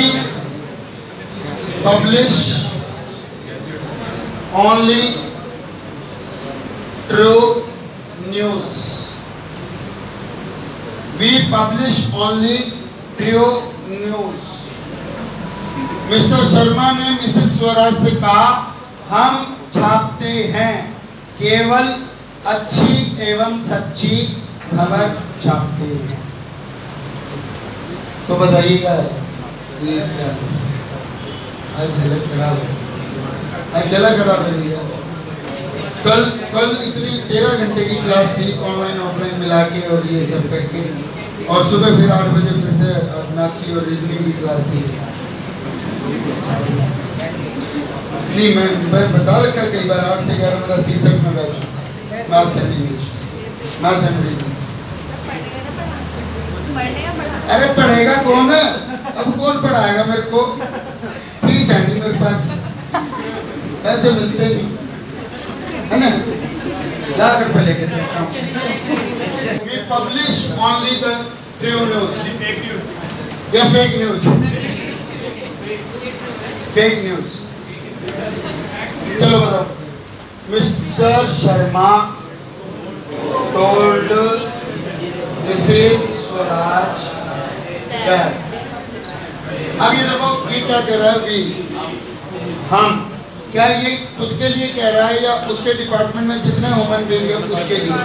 publish only true news. We publish only true news. Mr Sharma ने मिसेस स्वराज से कहा, हम छापते हैं केवल अच्छी एवं सच्ची खबर छापते हैं तो बताइएगा। ये क्या आज झलक खराब है। आज गला खराब है भैया। कल कल इतनी तेरह घंटे की क्लास थी ऑनलाइन ऑफलाइन मिला के और ये सब करके। और सुबह फिर आठ बजे फिर से मैथ की और रीजनिंग की क्लास थी। नहीं, मैं मैं बता रखा कई बार, आठ से ग्यारह मेरा सी में बैठ maths and English math and reasoning पढ़ने या पढ़ा अरे पढ़ेगा कौन अब कौन पढ़ाएगा मेरे को? फ़ीस है नहीं मेरे पास। पैसे मिलते नहीं। है ना? ला कर पहले के देखता हूँ। We publish only the true या फेक न्यूज़ फेक न्यूज़ चलो बताओ। Mr Sharma told Mrs. Swaraj that अब ये देखो, ये क्या कह रहा है हम, क्या ये खुद के लिए कह रहा है या उसके डिपार्टमेंट में जितने ह्यूमन बींग है उसके लिए?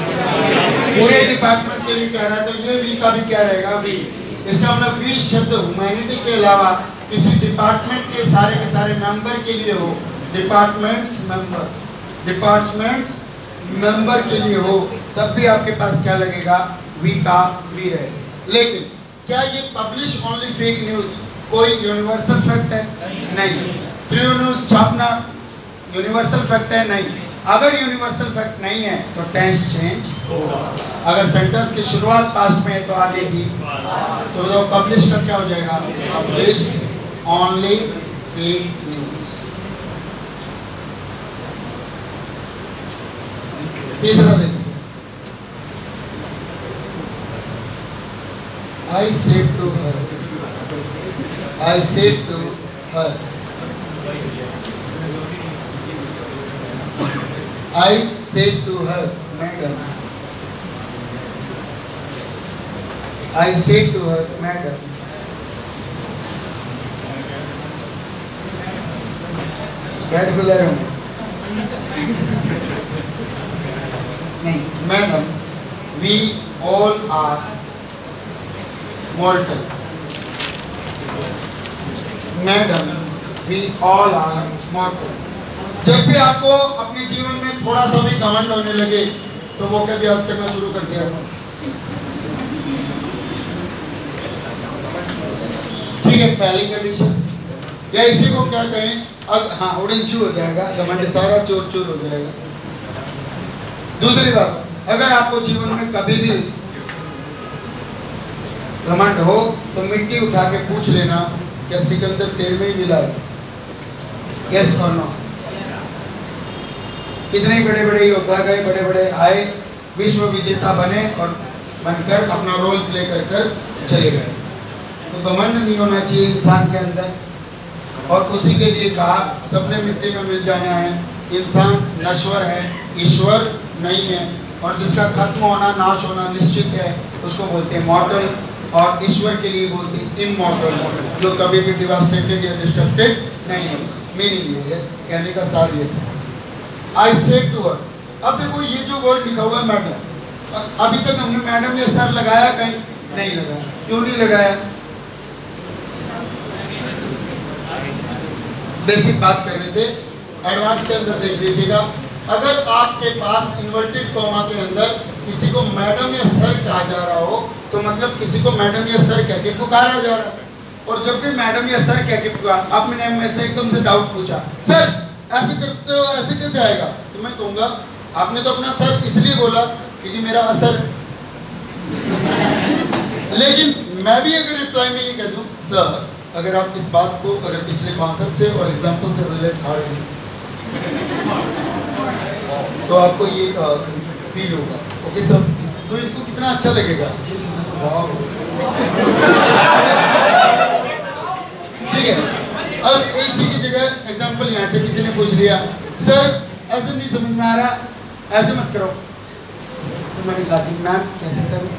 पूरे डिपार्टमेंट के लिए कह रहा है तो ये वी का भी क्या रहेगा वी इसका मतलब वी शब्द ह्यूमैनिटी के अलावा किसी डिपार्टमेंट के सारे के सारे मेंबर के लिए हो डिपार्टमेंट्स मेंबर डिपार्टमेंट्स मेंबर के लिए हो, तब भी आपके पास क्या लगेगा? वी का वी रहे लेकिन क्या ये पब्लिश ओनली फेक न्यूज़ कोई यूनिवर्सल फैक्ट है? नहीं। ट्रू न्यूज़ छापना यूनिवर्सल फैक्ट है? नहीं। अगर यूनिवर्सल फैक्ट नहीं है तो टेंस चेंज अगर सेंटेंस की शुरुआत पास्ट में है तो आगे भी तो बताओ पब्लिश का क्या हो जाएगा? पब्लिश ओनली फेक न्यूज़ तीसरा देखिए I said to her, I said to her, I said to her, madam, I said to her, madam, बैठ बुला रहा हूँ नहीं madam we all are mortal. Madam we all are mortal. जब भी आपको अपने जीवन में थोड़ा सा भी घमंड होने लगे तो वो कभी याद करना शुरू कर दिया ठीक है, पहली कंडीशन या इसी को क्या कहें, अब हाँ उड़नछू हो जाएगा, घमंड सारा चोर चोर हो जाएगा दूसरी बात, अगर आपको जीवन में कभी भी घमंड हो तो मिट्टी उठा के पूछ लेना क्या सिकंदर तेल में ही मिला है। यस और नो कितने बड़े बड़े योद्धा गए बड़े बड़े आए, विश्व विजेता बने और बनकर अपना रोल प्ले कर कर चले गए। तो घमंड नहीं होना चाहिए इंसान के अंदर। और उसी के लिए कहा, सबने मिट्टी में मिल जाना है। इंसान नश्वर है, ईश्वर नहीं है। और जिसका खत्म होना, नाश होना निश्चित है, उसको बोलते हैं मॉडल और ईश्वर के लिए बोलते इमॉर्टल जो कभी भी डिवास्टेटेड या डिस्ट्रक्टेड नहीं है। मीनिंग ये है, कहने का सार ये था। आई सेड टू हर अब देखो ये जो वर्ड लिखा हुआ है मैडम अभी तक हमने मैडम या सर लगाया कहीं? नहीं लगाया। क्यों नहीं लगाया? बेसिक बात कर रहे थे। एडवांस के अंदर देख लीजिएगा। अगर आपके पास इन्वर्टेड कॉमा के अंदर किसी को मैडम या सर कहा जा रहा हो तो मतलब किसी को मैडम या सर कह के पुकारा जा रहा है। और जब भी मैडम या सर कह के पुकार आपने मेरे से एकदम से डाउट पूछा, सर, ऐसे करते हो, ऐसे कैसे आएगा? तो मैं कहूँगा, आपने तो अपना सर इसलिए बोला क्योंकि मेरा असर लेकिन मैं भी अगर रिप्लाई में ये कह दूँ, सर, अगर आप इस बात को अगर पिछले कॉन्सेप्ट से और एग्ज़ाम्पल से रिलेट कर रहे तो आपको ये फील होगा। ओके सर तो इसको कितना अच्छा लगेगा? ठीक है। और इसी की जगह एग्जांपल यहाँ से किसी ने पूछ लिया। सर ऐसे नहीं समझ में आ रहा। ऐसे मत करो। तो मैंने कहा जी, मैम, कैसे करूँ?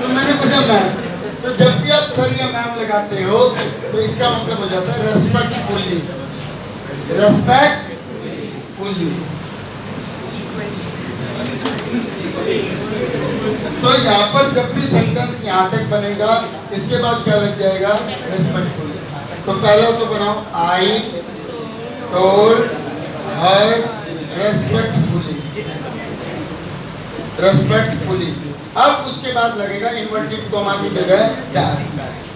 तो मैंने पूछा, मैम तो जब भी आप सर या मैम लगाते हो तो इसका मतलब हो जाता है रेस्पेक्टफुली रेस्पेक्टफुली तो यहाँ पर जब भी सेंटेंस यहाँ तक बनेगा, इसके बाद क्या लग जाएगा? रेस्पेक्टफुल तो पहला तो बनाओ I told her respectfully respectfully अब उसके बाद लगेगा इन्वर्टेड कॉमा की जगह दैट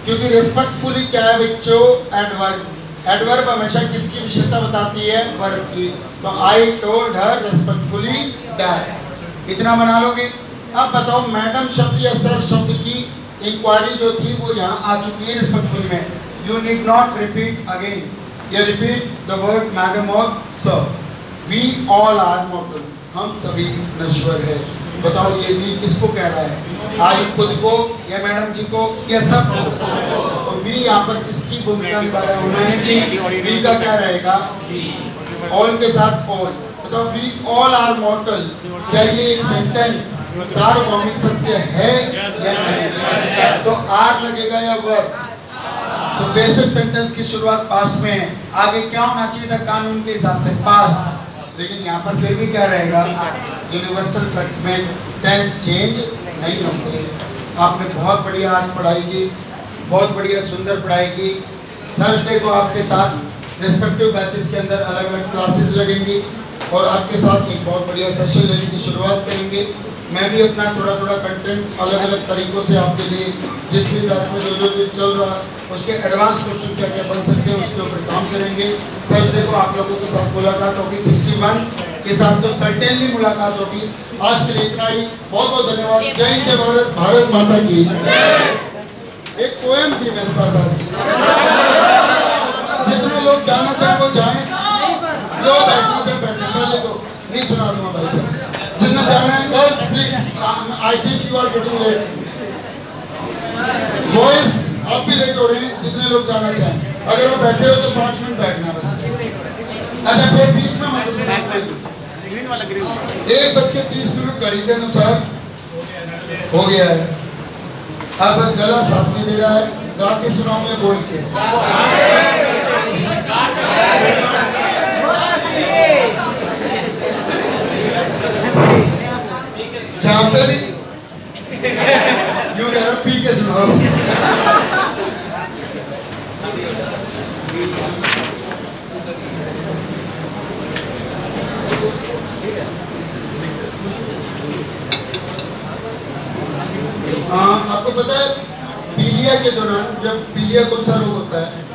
क्योंकि रेस्पेक्टफुली क्या है बच्चों? एडवर्ब एडवर्ब हमेशा किसकी विशेषता बताती है? वर्ब की. तो I told her respectfully bad इतना बना लोगे? अब बताओ, मैडम शब्द या सर शब्द की इंक्वायरी जो थी, वो यहाँ आ चुकी है रिस्पेक्टफुल में। You need not repeat again ये रिपीट द वर्ड मैडम और sir we all are mortal हम सभी नश्वर है। बताओ, ये वी किसको कह रहा है? आई खुद को, या मैडम जी को, या सबको? तो वी यहाँ पर किसकी भूमिका निभा रहा है? वी का क्या रहेगा? ऑल के साथ ऑल बताओ वी ऑल आर मॉर्टल क्या ये एक सेंटेंस सार्वभौमिक सत्य है या नहीं? तो आर लगेगा या वर्ब तो बेसिक सेंटेंस की शुरुआत पास्ट में है आगे क्या होना चाहिए था कानून के हिसाब से? पास्ट लेकिन यहाँ पर फिर भी क्या रहेगा? यूनिवर्सल फैक्ट टेंस चेंज नहीं होंगे। आपने बहुत बढ़िया आज पढ़ाई की, बहुत बढ़िया सुंदर पढ़ाई की। थर्सडे को आपके साथ रिस्पेक्टिव बैचेस के अंदर अलग अलग क्लासेस लगेंगी। और आपके साथ एक बहुत बढ़िया सेशन लेने की शुरुआत करेंगे। मैं भी अपना थोड़ा थोड़ा कंटेंट अलग अलग तरीकों से आपके लिए जिस भी बैच में जो जो जो चल रहा उसके एडवांस क्वेश्चन क्या क्या बन सकते हैं उसके ऊपर काम करेंगे। थर्सडे को आप लोगों के साथ मुलाकात होगी सिक्सटी वन के साथ तो सर्टेनली मुलाकात होगी। आज के लिए इतना ही। बहुत बहुत धन्यवाद। जय जय भारत। भारत माता की। एक पोएम थी मेरे पास आज। जितने लोग जाना चाहे वो जाए। लो बैठना सुना दूँगा भाई साहब। जितना जाना है girls please I think you are getting late boys आप भी लेट हो रहे हैं, जितने लोग जाना चाहें। अगर वो बैठे हो तो पाँच मिनट बैठना बस। अच्छा फिर बीच में मत एक बज के तीस मिनट घड़ी के अनुसार हो गया है। अब गला साथ नहीं दे रहा है। गा के सुनाऊँगे बोल के। जहाँ पे भी यूँ कह रहा पी के सुनाओ। हाँ आपको पता है पीलिया के दौरान जब पीलिया कौन सा रोग होता है?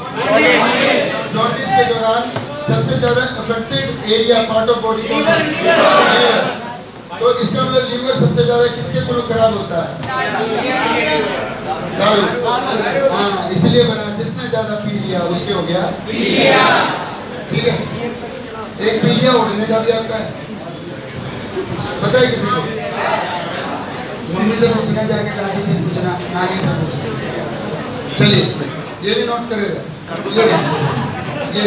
जॉन्डिस के दौरान सबसे ज़्यादा affected area part of body liver तो इसका मतलब लीवर सबसे ज़्यादा किसके थ्रू खराब होता है? दारू। हाँ इसलिए बना जिसने ज़्यादा पी लिया उसके हो गया? ठीक है। एक पीलिया उड़ने का भी आपका। है पता है किसी को। मम्मी से पूछना जाके दादी से पूछना नानी से पूछना। चलिए ये भी नोट करेगा। ये ये।